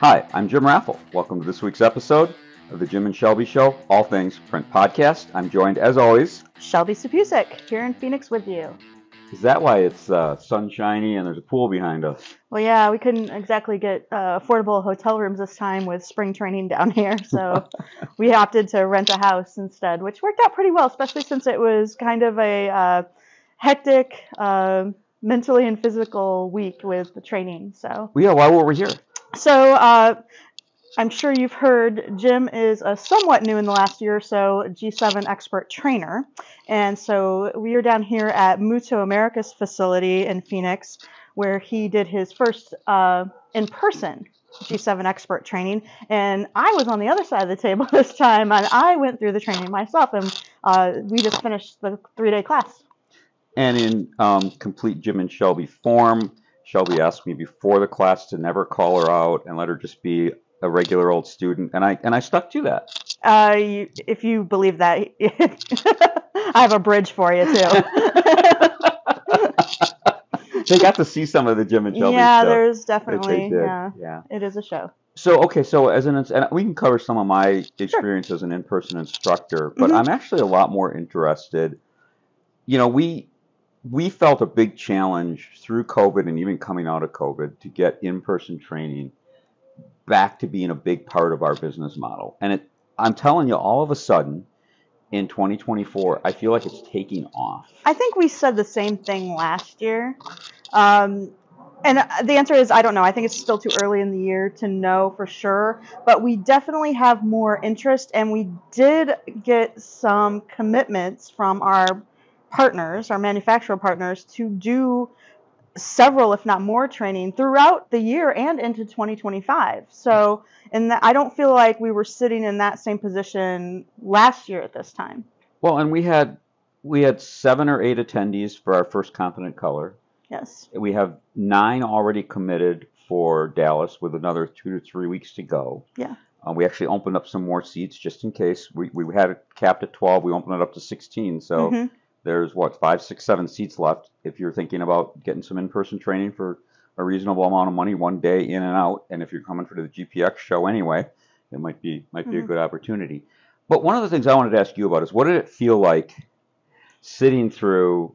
Hi, I'm Jim Raffel. Welcome to this week's episode of the Jim and Shelby Show, all things print podcast. I'm joined, as always. Shelby Sapusik here in Phoenix with you. Is that why it's uh, sunshiny and there's a pool behind us? Well, yeah, we couldn't exactly get uh, affordable hotel rooms this time with spring training down here, so we opted to rent a house instead, which worked out pretty well, especially since it was kind of a uh, hectic, uh, mentally and physical week with the training. So. Yeah, why were we here? So uh, I'm sure you've heard Jim is a somewhat new in the last year or so G7 expert trainer. And so we are down here at Mutoh Americas facility in Phoenix, where he did his first uh, in person G7 expert training. And I was on the other side of the table this time, and I went through the training myself, and uh, we just finished the three day class. And in um, complete Jim and Shelby form, Shelby asked me before the class to never call her out and let her just be a regular old student, and I and I stuck to that. Uh, you, if you believe that, I have a bridge for you too. they got to see some of the Jim and Shelby. Yeah, stuff there's definitely yeah, yeah. it is a show. So okay, so as an and we can cover some of my experience as an in-person instructor, but Mhm. I'm actually a lot more interested. You know, we we felt a big challenge through COVID and even coming out of COVID to get in-person training back to being a big part of our business model. And it, I'm telling you, all of a sudden, in 2024, I feel like it's taking off. I think we said the same thing last year. Um, and uh, the answer is I don't know. I think it's still too early in the year to know for sure. But we definitely have more interest, and we did get some commitments from our partners, our manufacturer partners, to do several, if not more, training throughout the year and into 2025. So, and I don't feel like we were sitting in that same position last year at this time. Well, and we had we had seven or eight attendees for our first Continent Color. Yes. We have nine already committed for Dallas with another two to three weeks to go. Yeah. Uh, we actually opened up some more seats just in case. We, we had it capped at 12. We opened it up to 16. So Mhm. There's what, five, six, seven seats left. If you're thinking about getting some in person training for a reasonable amount of money, one day in and out, and if you're coming for the GPX show anyway, it might be might be a Mhm. good opportunity. But one of the things I wanted to ask you about is what did it feel like sitting through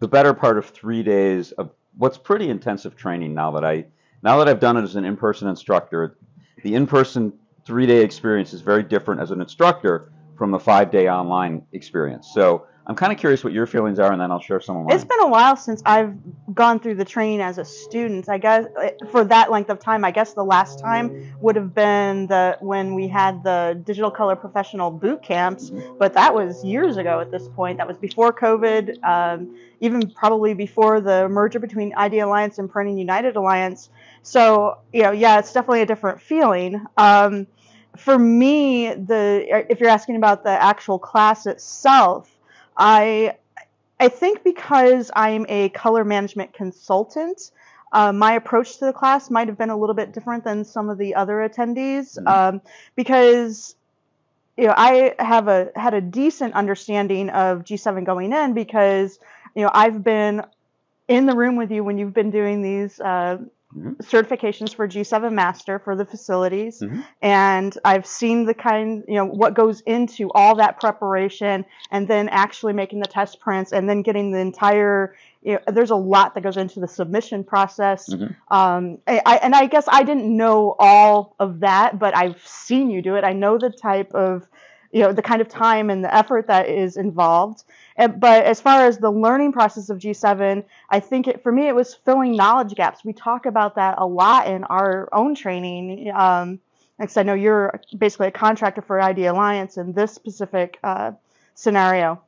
the better part of three days of what's pretty intensive training now that I now that I've done it as an in-person instructor, the in-person three-day experience is very different as an instructor from the five-day online experience. So I'm kind of curious what your feelings are, and then I'll share some of mine. It's been a while since I've gone through the training as a student. I guess eh, for that length of time, I guess the last time would have been the when we had the digital color professional boot camps, but that was years ago at this point. That was before COVID, um, even probably before the merger between Idealliance and Printing United Alliance. So you know, yeah, it's definitely a different feeling. Um, for me, the if you're asking about the actual class itself, I I think because I'm a color management consultant, uh, my approach to the class might have been a little bit different than some of the other attendees Mhm. um, because you know I have a had a decent understanding of G7 going in because you know I've been in the room with you when you've been doing these uh, Mhm. certifications for G7 Master for the facilities, Mhm. and I've seen the kind you know what goes into all that preparation and then actually making the test prints and then getting the entire you know, there's a lot that goes into the submission process Mhm. um, I, I- and i guess i didn't know all of that but i've seen you do it i know the type of you know the kind of time and the effort that is involved And- but as far as the learning process of g7 i think it for me it was filling knowledge gaps we talk about that a lot in our own training um, because I know you're basically a contractor for Idealliance in this specific uh, scenario.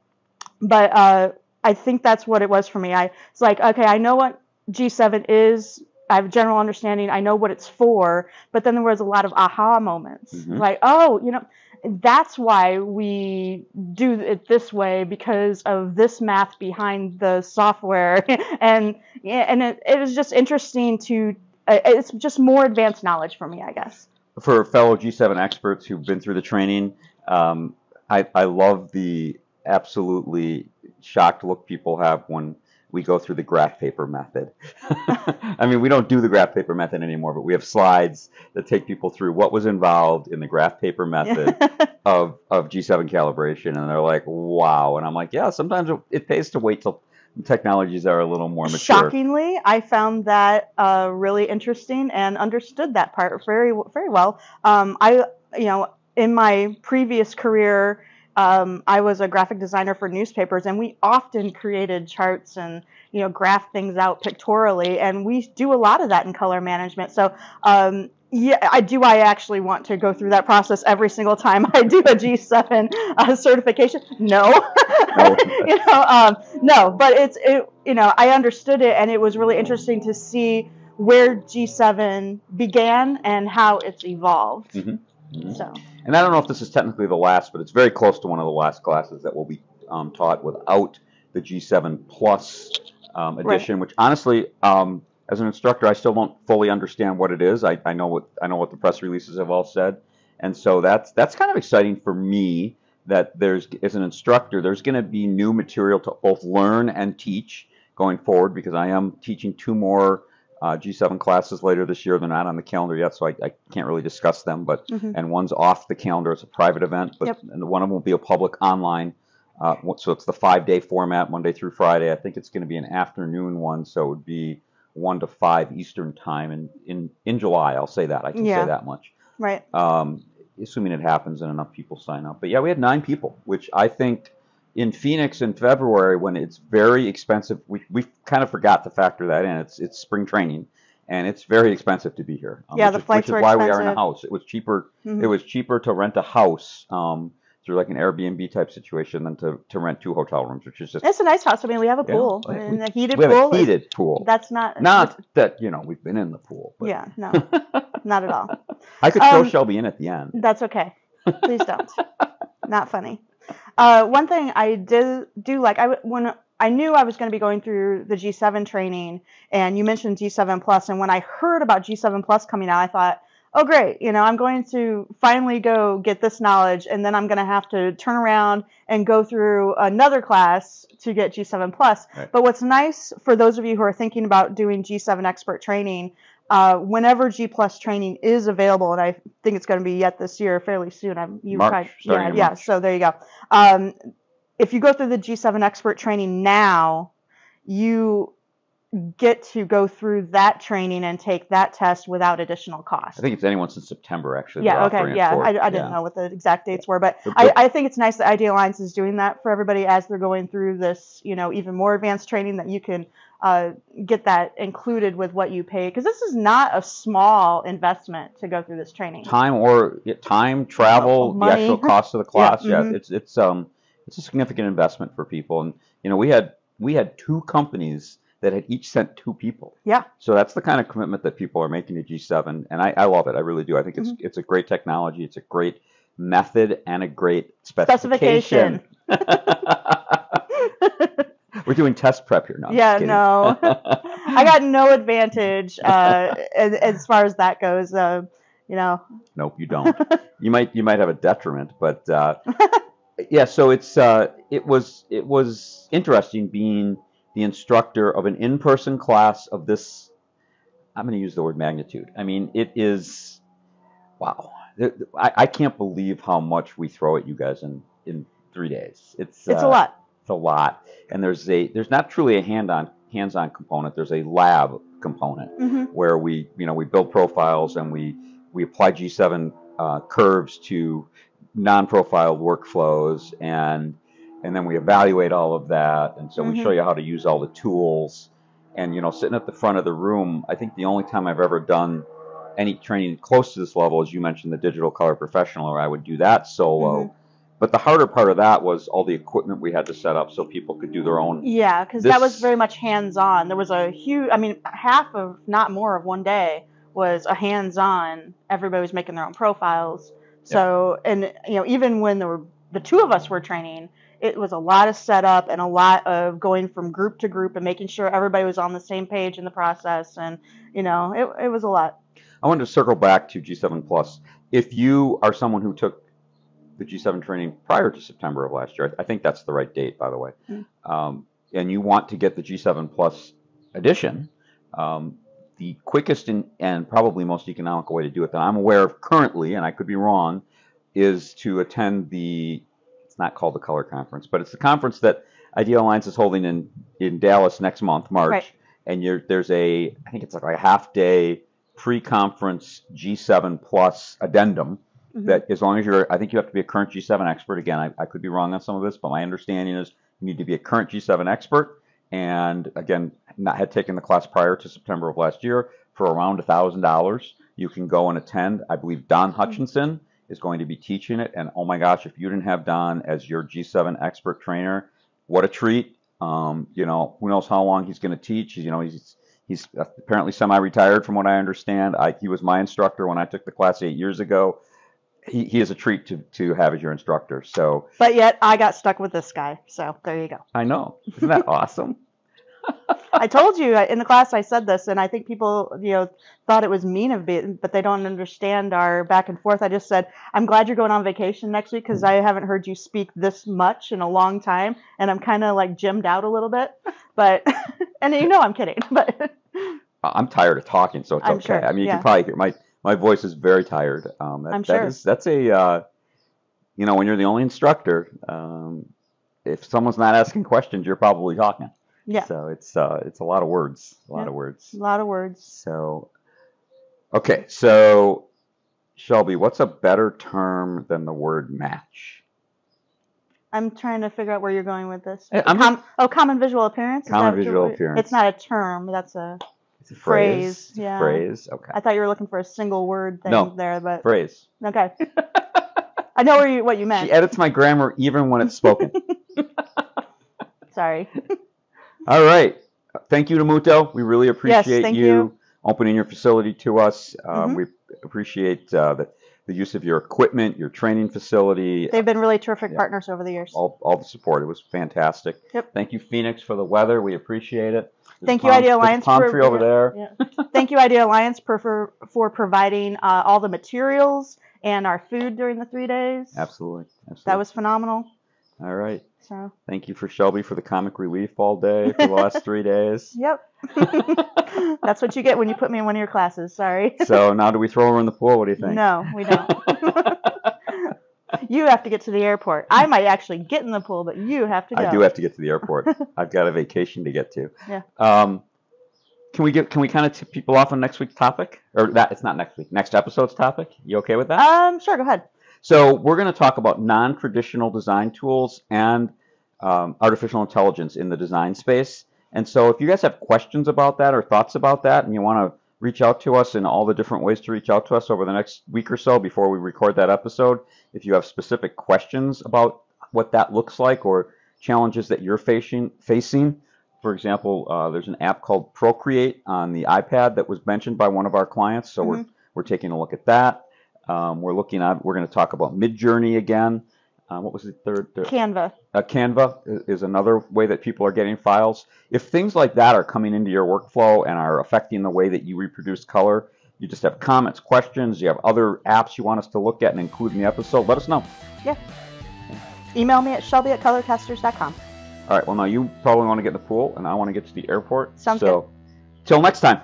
But uh, I think that's what it was for me. I it's like, okay, I know what G7 is. I have a general understanding. I know what it's for. But then there was a lot of aha moments. Mhm. Like, oh, you know, that's why we do it this way because of this math behind the software. and and it, it was just interesting to. Uh, it's just more advanced knowledge for me, I guess. for fellow G7 experts who've been through the training, um, I, I love the absolutely shocked look people have when we go through the graph paper method. I mean, we don't do the graph paper method anymore, but we have slides that take people through what was involved in the graph paper method of, of G7 calibration. And they're like, wow. And I'm like, yeah, sometimes it, it pays to wait till technologies are a little more mature. Shockingly, I found that uh, really interesting and understood that part very very well. Um, I you know in my previous career. Um, I was a graphic designer for newspapers, and we often created charts and you know graph things out pictorially, and we do a lot of that in color management. So um, yeah, I do. I actually want to go through that process every single time I do a G7 uh, certification. No, No. you know, um, no. But it's it. You know, I understood it, and it was really interesting to see where G7 began and how it's evolved. Mhm. Mhm. So And I don't know if this is technically the last, but it's very close to one of the last classes that will be um, taught without the G7 Plus um, Right. edition. Which honestly, um, as an instructor, I still don't fully understand what it is. I, I know what I know what the press releases have all said, and so that's that's kind of exciting for me. That there's as an instructor, there's going to be new material to both learn and teach going forward because I am teaching two more uh, G7 classes later this year. They're not on the calendar yet, so I, I can't really discuss them. But mhm. and one's off the calendar. It's a private event, but Yep. and one of them will be a public online. Uh, so it's the five day format, Monday through Friday. I think it's going to be an afternoon one, so it would be one to five Eastern time in in, in July. I'll say that. I can Yeah. say that much. right. Um, assuming it happens and enough people sign up. But yeah, we had nine people, which I think in Phoenix in February when it's very expensive. We we kind of forgot to factor that in. It's it's spring training. And it's very expensive to be here. um, Yeah, the is- flights which is why we are in a house. It was cheaper Mhm. it was cheaper to rent a house um, through like an Airbnb type situation than to, to rent two hotel rooms, which is just It's a nice house. I mean, we have a Yeah, pool we- and a heated we have pool. a is- heated pool. That's not Not that you know we've been in the pool, but Yeah, no, not at all. I could throw Um, Shelby in at the end. That's okay. Please don't. Not funny. Uh, one thing I did do like I w- when I knew I was going to be going through the G7 training, and you mentioned G7 Plus, and when I heard about G7 Plus coming out, I thought, oh great, you know, I'm going to finally go get this knowledge, and then I'm going to have to turn around and go through another class to get G7 Plus. Right. But what's nice for those of you who are thinking about doing G7 Expert training, uh, whenever G Plus training is available, and I think it's going to be yet this year, fairly soon. I'm you March, tried- yeah, yeah. March. So there you go. Um, if you go through the G7 Expert training now, you get to go through that training and take that test without additional cost. I think it's anyone since September actually. yeah, okay, yeah. I, I didn't Yeah. know what the exact dates were, but I, I think it's nice that Idealliance is doing that for everybody as they're going through this, you know, even more advanced training that you can uh, get that included with what you pay because this is not a small investment to go through this training. time or yeah, time, travel, the actual cost of the class. Yeah, mhm. it's it's um it's a significant investment for people, and you know we had we had two companies that had each sent two people. Yeah. So that's the kind of commitment that people are making to G7, and I, I love it. I really do. I think it's Mm-hmm. it's a great technology. It's a great method and a great specification. specification. We're doing test prep here now. Yeah, no. I got no advantage uh, as, as far as that goes. Uh, you know, Nope, you don't. you might you might have a detriment, but uh, yeah. So it's uh, it was it was interesting being the instructor of an in-person class of this. I'm going to use the word magnitude. I mean, it is wow. I, I can't believe how much we throw at you guys in in three days. It's it's uh, a lot. It's a lot, and there's a there's not truly a hand-on hands-on component. There's a lab component hmm where we you know we build profiles and we we apply G7 uh, curves to non-profiled workflows and and then we evaluate all of that and so we Mhm. show you how to use all the tools and you know sitting at the front of the room I think the only time I've ever done any training close to this level as you mentioned the digital color professional where I would do that solo Mm-hmm. but the harder part of that was all the equipment we had to set up so people could do their own Yeah, because that was very much hands-on. There was a huge. I mean, half of, not more of one day was a hands-on. Everybody was making their own profiles. So, and you know, even when there were the two of us were training, it was a lot of setup and a lot of going from group to group and making sure everybody was on the same page in the process. And you know, it it was a lot. I wanted to circle back to G7 Plus. If you are someone who took the G7 training prior to September of last year, I think that's the right date, by the way. Mm. Um, and you want to get the G7 Plus edition, um, the quickest and, and probably most economical way to do it that I'm aware of currently, and I could be wrong, is to attend the. Not called the Color Conference, but it's the conference that Idealliance is holding in in Dallas next month, March. Right. And you're, there's a, I think it's like a half day pre-conference G7 Plus addendum Mhm. that as long as you're, I think you have to be a current G7 expert. Again, I, I could be wrong on some of this, but my understanding is you need to be a current G7 expert. And again, not had taken the class prior to September of last year for around a thousand dollars. You can go and attend. I believe Don Hutchinson is going to be teaching it. And oh my gosh, if you didn't have Don as your G7 expert trainer, what a treat! Um, you know, who knows how long he's going to teach? You know, he's he's apparently semi-retired from what I understand. I, he was my instructor when I took the class eight years ago. He, he is a treat to, to have as your instructor. So But yet I got stuck with this guy. So there you go. I know, isn't that awesome? I told you uh, in the class I said this, and I think people, you know, thought it was mean of me, but they don't understand our back and forth. I just said, I'm glad you're going on vacation next week because I haven't heard you speak this much in a long time, and I'm kind of like gemmed out a little bit. But, and you know, I'm kidding, but I'm tired of talking, so it's I'm okay. sure, I mean, you yeah. can probably hear my my voice is very tired. Um, that, I'm that sure. is- that's a uh, you know when you're the only instructor, um, if someone's not asking questions, you're probably talking. Yeah, So it's uh, it's a lot of words, a lot Yeah. of words. a lot of words. So okay, so Shelby, what's a better term than the word match? I'm trying to figure out where you're going with this. Eh, I'm Com- oh, common visual appearance. Common that visual appearance. It's not a term. That's a. It's a Phrase, phrase. Yeah. Phrase. Okay. I thought you were looking for a single word thing No. there, but Phrase. okay. I know where you what you meant. She edits my grammar even when it's spoken. Sorry. All right. Thank you to Mutoh. We really appreciate thank you, you. opening your facility to us. Um, Mhm. We appreciate uh, the, the use of your equipment, your training facility, They've been really terrific Yeah. partners over the years. all, all the support. It was fantastic. Yep. Thank you, Phoenix, for the weather. We appreciate it. There's Thank a you, palm- Idealliance, palm for- tree over there. Yeah. Thank you, Idealliance, for for, for providing uh, all the materials and our food during the three days. Absolutely. Absolutely. That was phenomenal. all right. So, Thank you for Shelby for the comic relief all day for the last three days. yep. That's what you get when you put me in one of your classes. Sorry. So now do we throw her in the pool? What do you think? No, we don't. you have to get to the airport. I might actually get in the pool, but you have to go. I do have to get to the airport. I've got a vacation to get to. Yeah. Um, can we get? Can we kind of tip people off on next week's topic, or that? It's not next week. Next episode's topic. You okay with that? Um, sure. Go ahead. So we're going to talk about non-traditional design tools and um, artificial intelligence in the design space. And so, if you guys have questions about that or thoughts about that, and you want to reach out to us in all the different ways to reach out to us over the next week or so before we record that episode, if you have specific questions about what that looks like or challenges that you're facing, facing. For example, uh, there's an app called Procreate on the iPad that was mentioned by one of our clients, so we're we're taking a look at that. Um, we're looking at we're going to talk about Midjourney again. Uh, what was the third? the- Canva. uh, Canva is another way that people are getting files. If things like that are coming into your workflow and are affecting the way that you reproduce color, you just have comments, questions, you have other apps you want us to look at and include in the episode, let us know. Yeah. Email me at shelby at colorcasters.com. All right, well, now you probably want to get in the pool, and I want to get to the airport. Sounds so, till next time.